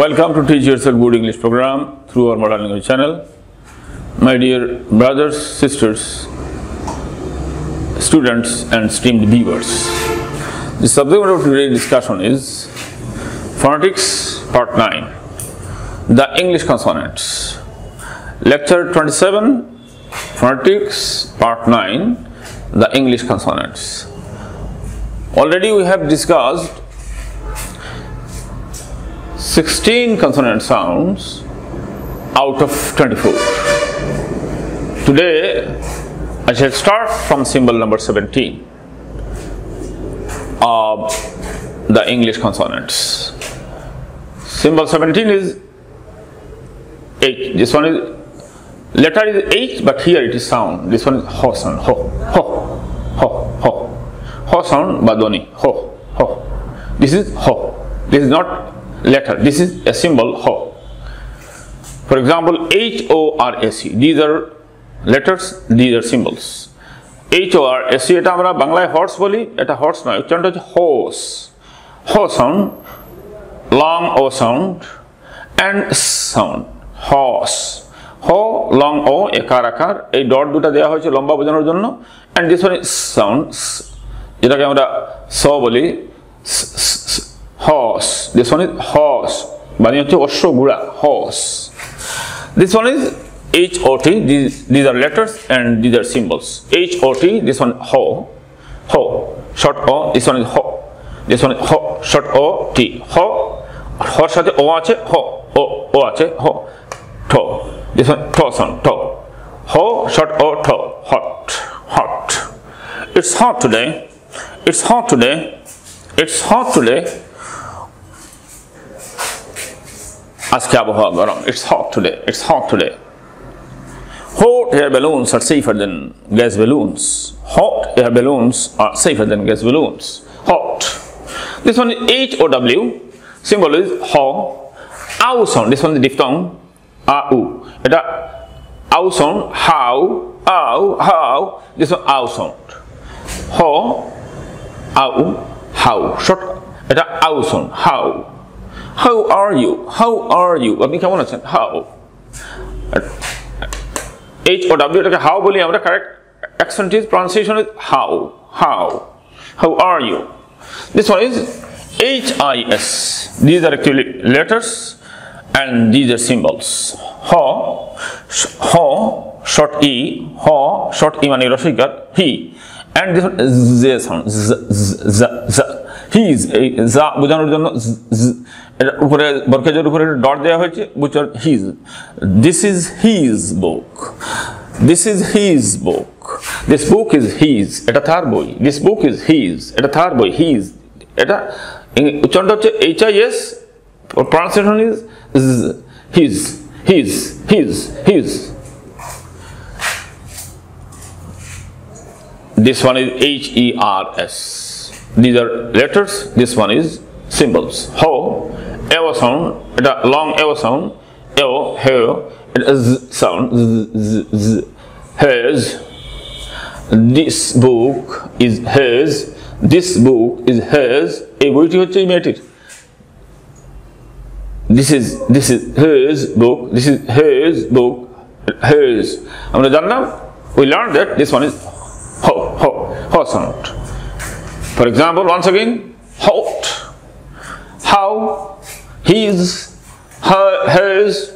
Welcome to Teach Yourself Good English program through our Modern Language channel. My dear brothers, sisters, students and esteemed viewers. The subject of today's discussion is Phonetics Part 9 The English Consonants. Lecture 27 Phonetics Part 9 The English Consonants. Already we have discussed 16 consonant sounds out of 24. Today I shall start from symbol number 17 of the English consonants. Symbol 17 is H. This one is letter is H, but here it is sound. This one is ho sound. Ho, ho, ho, ho. Ho sound, badoni. Ho, ho. This is ho. This is not letter. This is a symbol ho. For example, H O R S E. These are letters, these are symbols. H O R S E এটা আমরা বাংলায় horse বলি এটা horse নয় উচ্চারণটা হচ্ছে হোস হো sound long O sound and sound হস হ লং ও একার আকার এই ডট দুটা দেওয়া হয়েছে লম্বা বোঝানোর জন্য অ্যান্ড দিস ওয়ান সাউন্ড যেটাকে আমরা স বলি হস দিস ওয়ান ইজ হস মানে হচ্ছে অশ্ব গুড়া হস this one is T these, these are letters and these are symbols H O T this one ho ho short O this one is ho this one is ho short O T ho হর সাথে ও আছে ho ও ও আছে ho to this one to sound to ho short O to hot hot it's hot today it's hot today it's hot today আজকে আবহাওয়া গরম it's hot today it's hot today Hot air balloons are safer than gas balloons. Hot air balloons are safer than gas balloons. Hot. This one is H O W. Symbol is ho. Ow sound. This one is diphthong. A u. এটা ow sound. How. Ow. How. This one ow sound. Ho. Ow. How. Short. এটা ow sound. How. How are you? How are you? আপনি কেমন আছেন? How. H or W এটাকে how বলি আমরা correct accent is pronunciation is how how how are you this one is H I S these are actually letters and these are symbols ho ho short e ho short e মানে রসিকার he and this one z sound z z z he is যা বোঝানোর জন্য উপরে বরকেজের উপরে dot দেওয়া হয়েছে বুঝার his this is his book this is his book this book is his এটা তার বই। দিস বুক ইজ হিজ এটা তার বই। হিজ এটা উচ্চারণটা হচ্ছে H I S pronunciation is his his his his This one is H E R S. These are letters. This one is symbols. Ho, ever sound, it a long ever sound, ever, here, it is sound, z, z, z, hers. This book is hers. This book is hers. এই বইটি হচ্ছে এই মেয়েটির This is this is hers book. This is hers book. Hers. আমরা জানলাম we learned that this one is ho ho ho sound. For example, once again, hot, how, his, her, hers.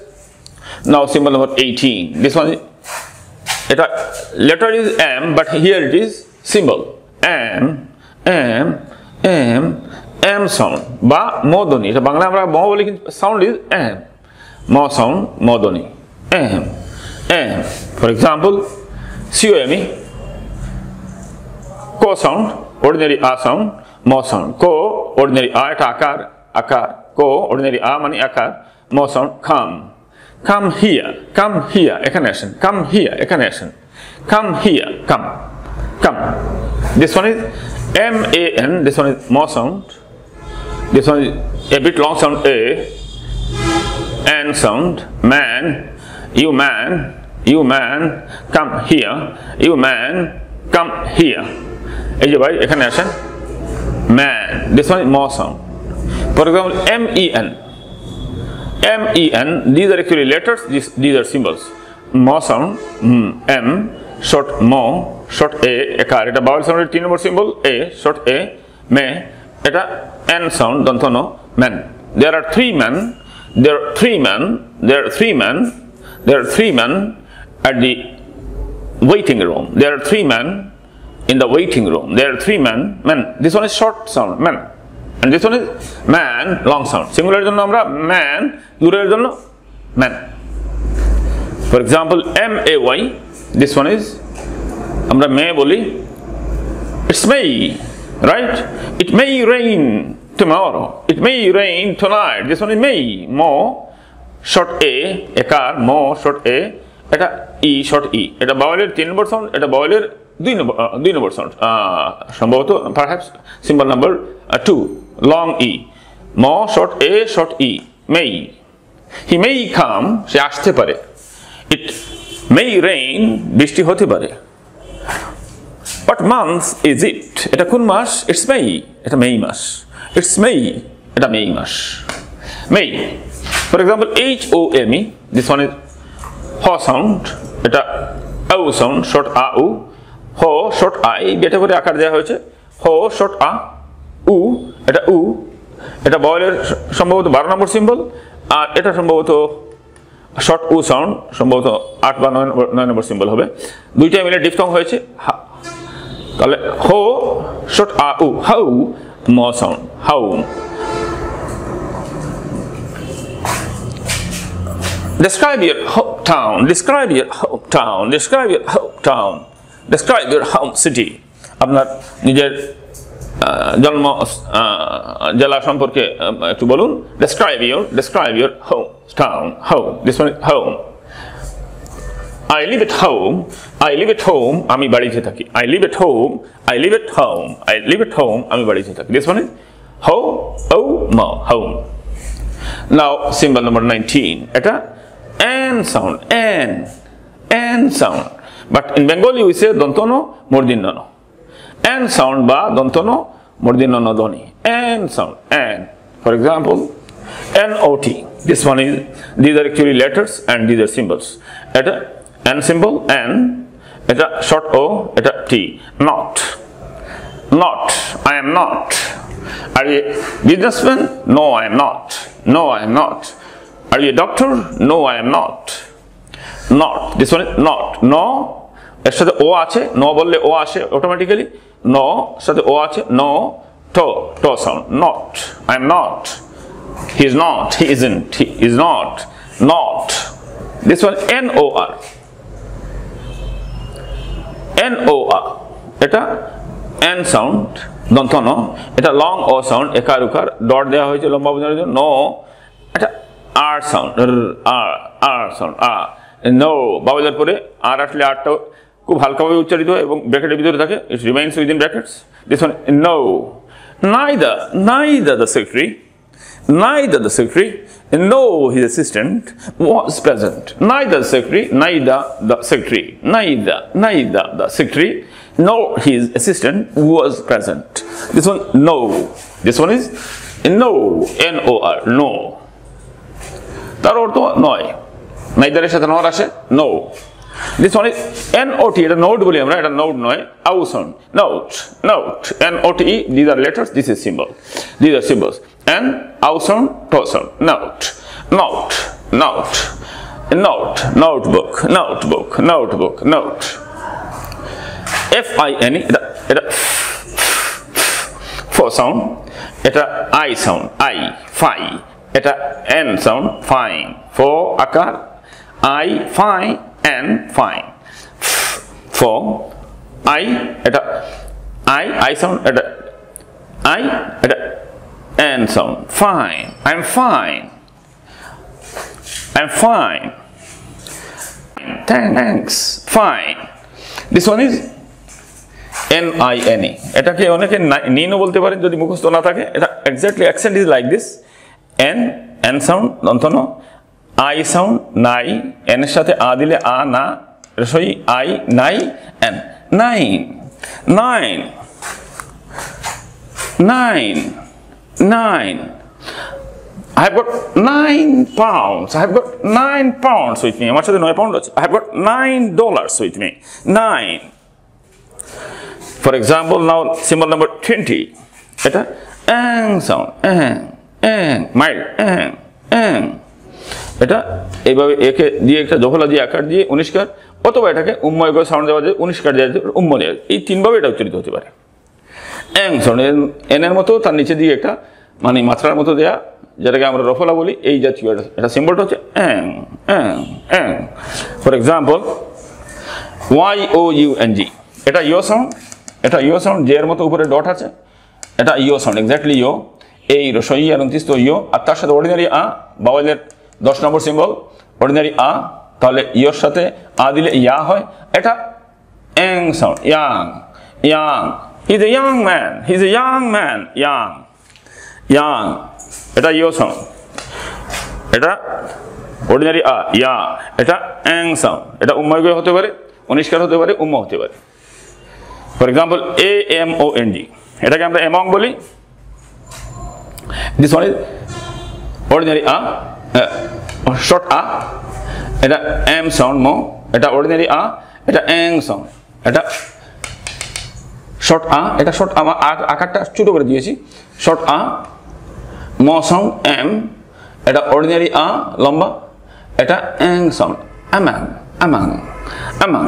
Now symbol number 18. This one, it, letter is M, but here it is symbol. M, M, M, M sound. বা মদনি এটা বাংলা আমরা ম বলি sound is M. ম sound মদনি. M, M. For example, COME, co sound, ordinary a sound, mo sound. Co, ordinary a এটা আকার, আকার. Co, ordinary a মানে আকার, mo sound, come. Come here, come here, এখানে আসেন. Come here, এখানে আসেন. Come here, come, come. This one is M A N. This one is mo sound. This one is a bit long sound A. N sound. Man, you man, you man, come here. You man, come here. এই যে ভাই এখানে আসেন man this one ম sound N M E N. These are actually letters. These, these are symbols. Mo sound. Mm, M. Short mo. Short A. Ekar. এটা vowel sound এর number symbol A. Short A. Me. এটা N sound. দন্তন men. There are three men. There are three men. There are three men. There are three men at the waiting room. There are three men in the waiting room. There are three men. Men. This one is short sound. Men. And this one is man. Long sound. Singular জন্য আমরা man. Plural জন্য man. For example, M A Y. This one is আমরা may বলি It's May, right? It may rain tomorrow. It may rain tonight. This one is May. Mo. Short A. একার মো short A. এটা ই short ই এটা বাওয়ালের তিন নম্বর sound এটা বাওয়ালের দুই number দুই নম্বর sound সম্ভবত perhaps symbol number two long E ম শর্ট এ শর্ট ই মেই হি মেই কাম সে আসতে পারে ইট মেই রেইন বৃষ্টি হতে পারে হোয়াট মান্থ ইজ ইট এটা কোন মাস? ইটস মেই এটা মেই মাস ইটস মেই এটা মেই মাস মেই for example H O M E this one is হ সাউন্ড এটা ও সাউন্ড শর্ট আ উ হ শর্ট আই বেটে করে আকার দেওয়া হয়েছে হ শর্ট আ, উ, এটা উ, এটা বয়েলের সম্ভবত বারো নম্বর সিম্বল, আর এটা সম্ভবত শর্ট উ সাউন্ড, সম্ভবত আট বা নয় নয় নম্বর সিম্বল হবে দুইটা মিলে ডিফটং হয়েছে তাহলে হো শর্ট আ, উ, হাউ, ম sound, how Describe your hometown. Describe your hometown. Describe your hometown. Describe your home city. আপনার নিজের জন্ম জেলা সম্পর্কে একটু বলুন describe your describe your hometown home this one is home I live at home I live at home আমি বাড়িতে থাকি I live at home I live at home I live at home আমি বাড়িতে থাকি one is home oh mo home Now, symbol number 19. Eta an sound. An. An sound. But in Bengali we say dontono mordinnono. And sound ba dontono mordinnono doni. And sound. And. For example, N-O-T. This one is, these are actually letters and these are symbols. Eta a N symbol, N. at a short O, at a T. Not. Not. I am not. Are you a businessman? No, I am not. No, I am not. Are you a doctor? No, I am not. Not. This one is not. No. এর সাথে ও আছে। ন বললে ও আসে automatically ন সাথে ও আছে। নো টো টো sound not I am not he is not he isn't he is not not this one N O R N O R এটা এন সাউন্ড দন্ত ন। এটা লং ও সাউন্ড একার উকার ডট দেওয়া হয়েছে লম্বা বোঝানোর জন্য। নো এটা R sound R R sound আ নো বাবুজার পরে আর আসলে আরটা খুব হালকাভাবে উচ্চারিত হয় এবং ব্র্যাকেটের ভিতরে থাকে it remains within brackets this one no neither neither the secretary Neither the secretary nor his assistant was present. Neither the secretary, neither the secretary, neither, neither the secretary nor his assistant was present. This one, no. This one is no, N-O-R, no. তার অর্থ নয় নাইদারের সাথে nor আসে? No this one is N O T এটা note বলি আমরা, এটা note নয় আউসন note note N O T these are letters this is symbol these are symbols N আউসন টোসন note note note note notebook notebook notebook note F I N এটা এটা ফো sound এটা I sound I ফাই এটা N sound fine ফো আকার I ফাই N fine ফো আই এটা আই আই সাউন্ড এটা আই এটা N sound fine I am fine I am fine thanks fine this one is N I N E এটাকে অনেকে নিনও বলতে পারেন যদি মুখস্থ না থাকে। এটা exactly accent is like this N N sound দন্তন I sound নাই এন এর সাথে আ দিলে আ না রসই আই নাই N nine nine nine nine I have got nine pounds. I have got nine pounds with me. আমার সাথে নয় পাউন্ড আছে I have got nine dollars with me. Nine. For example, now symbol number 20. এটা অ্যাং sound অ্যাং অ্যাং mild অ্যাং অ্যাং এটা এইভাবে একে দিয়ে একটা জফলা দিয়ে আকার দিয়ে উনিশকার অথবা এটাকে উম্ময় করে সাউন্ড দেওয়া যায় উনিশকার দেওয়া যায়, উম্ম দেওয়া যায়। এই তিনভাবে এটা উচ্চারিত হতে পারে। অ্যাং সাউন্ড এনের মতো তার নিচে দিয়ে একটা মানে মাত্রার মতো দেয়া, যেটাকে আমরা রফলা বলি, এই জাতীয় এটা সিম্বলটা হচ্ছে অ্যাং অ্যাং Ang for example Y O U N G এটা ইও সাউন্ড এটা ইও সাউন্ড জে এর মতো উপরে ডট আছে। এটা ইও সাউন্ড এক্স্যাক্টলি ইও এই রসই আর উনত্রিশ তো ইও আর তার সাথে অর্ডিনারি আ বাওয়ালের দশ নম্বর সিম্বল অর্ডিনারি আ, তাহলে ইওর সাথে আ দিলে ইয়া হয়, এটা Ang sound young young his a young man his a young man young young এটা ইও সাউন্ড এটা অর্ডিনারি আ, ইয়া, এটা অ্যাং সাউন্ড এটা উম্ময় হতে পারে, অনিষ্কার হতে পারে উম্ম হতে পারে। For example A M O N G এটাকে আমরা এমং বলি। দিস ওয়ান ইজ অর্ডিনারি আ শর্ট আ এটা এম সাউন্ড মো এটা অর্ডিনারি আ এটা অ্যাং সাউন্ড এটা শর্ট আ এটা শর্ট আমার আকারটা ছোটো করে দিয়েছি। শর্ট আ ম সাউন্ড এম এটা অর্ডিনারি আ লম্বা এটা Ang sound among among among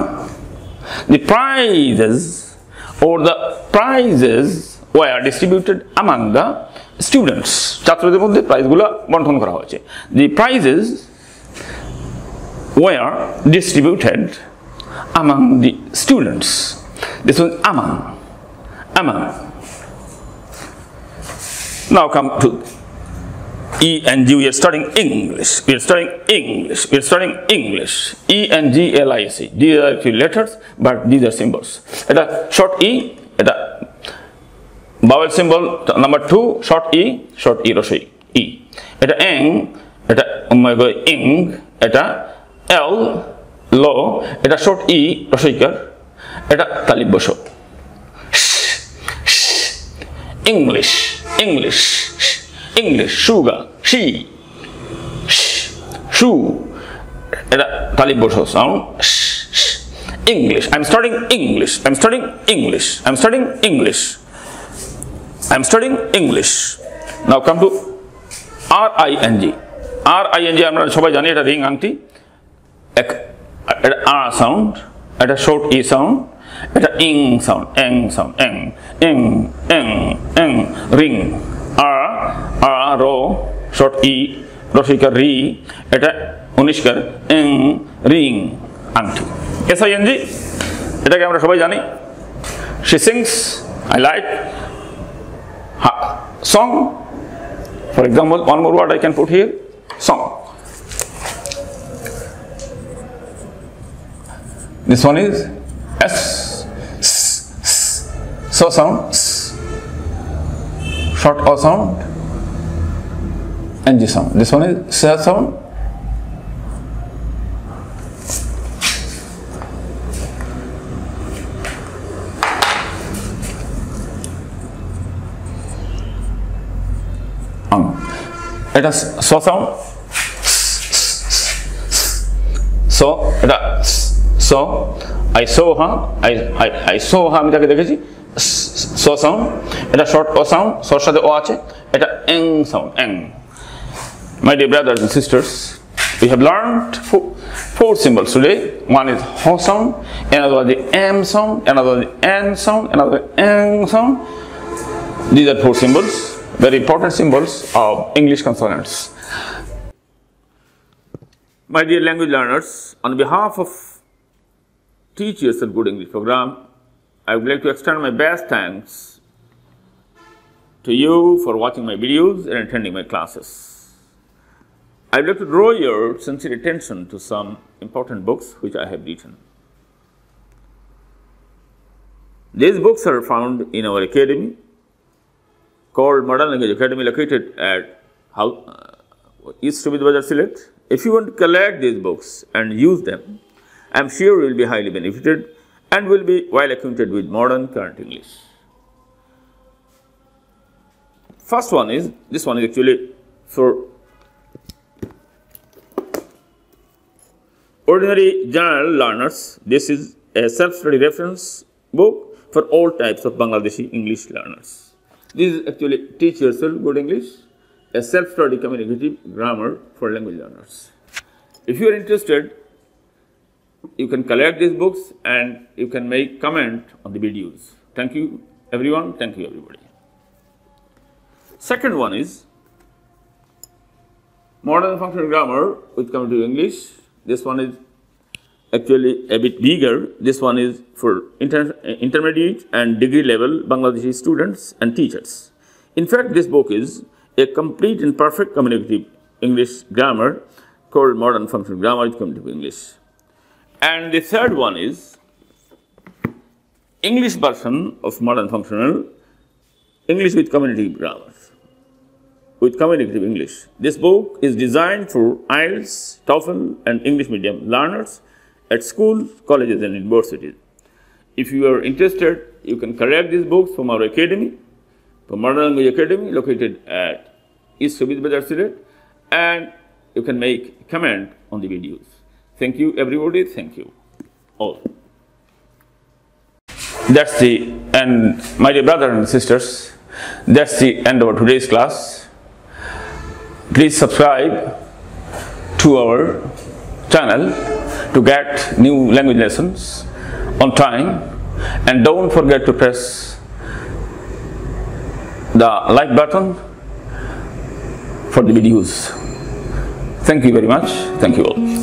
The prizes, or the prizes were distributed among the students. ছাত্রদের মধ্যে প্রাইজগুলো বন্টন করা হয়েছে The prizes were distributed among the students. This was among. Among. Now come to E and G, we are studying English. We are studying English. We are studying English. E and G, L, I, C. These are actually letters, but these are symbols. এটা short E, vowel symbol number two short E short E রসই ই এটা এং এটা ইং এটা এল ল, এটা short ই e রসইকার, এটা তালিব বস। ইংলিশ ইংলিশ ইংলিশ সুগা সি সু, এটা তালিব বস sound English I am starting English I am starting English I am starting English I'm studying English. Now come to R I N G. R I N G, আমরা সবাই জানি, এটা ring আংটি। এক, এটা আর সাউন্ড এটা short ই sound এটা ইং সাউন্ড এং সাউন্ড এং এং এং এং রিং আর আর রো শর্ট ই রসিকার রি, এটা উনিশকার এং রিং আংটি। এস আই এন জি এটাকে আমরা সবাই জানি। She sings I like song. For example one more word I can put here. Song. This one is s, s, s. So sound. S, short o sound. Ng sound. This one is s sound. Um, এটা স sound so এটা so I so Ha I I so হা আমি তাকে দেখেছি so sound এটা short O sound সর সাথে ও আছে এটা এং সাউন্ড এং My dear brothers and sisters, we have learned four, four symbols today. One is ho sound, another the m sound, another the n sound, another n sound. These are four symbols, very important symbols of English consonants. My dear language learners, on behalf of teachers at Good English Program, I would like to extend my best thanks to you for watching my videos and attending my classes. I would like to draw your sincere attention to some important books which I have written. These books are found in our academy called Modern Language Academy located at uh, East Subid Bazar Select. If you want to collect these books and use them, I am sure you will be highly benefited and will be well acquainted with modern current English. First one is, this one is actually for ordinary general learners. This is a self-study reference book for all types of Bangladeshi English learners. This is actually Teach Yourself Good English, a self-study communicative grammar for language learners. If you are interested, you can collect these books and you can make comment on the videos. Thank you everyone. Thank you everybody. Second one is modern functional grammar which with to English. This one is actually a bit bigger. This one is for inter intermediate and degree level Bangladeshi students and teachers. In fact, this book is a complete and perfect communicative English grammar called Modern Functional Grammar with Communicative English. And the third one is English version of Modern Functional English with Communicative Grammar with communicative English. This book is designed for IELTS, TOEFL, and English medium learners at schools, colleges, and universities. If you are interested, you can collect these books from our academy, from Modern Language Academy, located at East Shobit Bazar Silet, and you can make comment on the videos. Thank you, everybody. Thank you all. That's the, and my dear brothers and sisters, that's the end of today's class. Please subscribe to our channel to get new language lessons on time and don't forget to press the like button for the videos. Thank you very much. Thank you all.